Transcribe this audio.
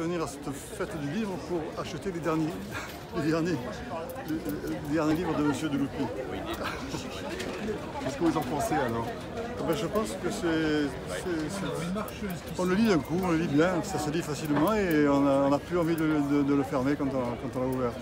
venir à cette fête du livre pour acheter les derniers, les derniers, les derniers livres de M. Deloupi. Qu'est-ce que vous en pensez alors ah ben, Je pense que c'est. On le lit d'un coup, on le lit bien, ça se lit facilement et on n'a plus envie de, le fermer quand on l'a ouvert.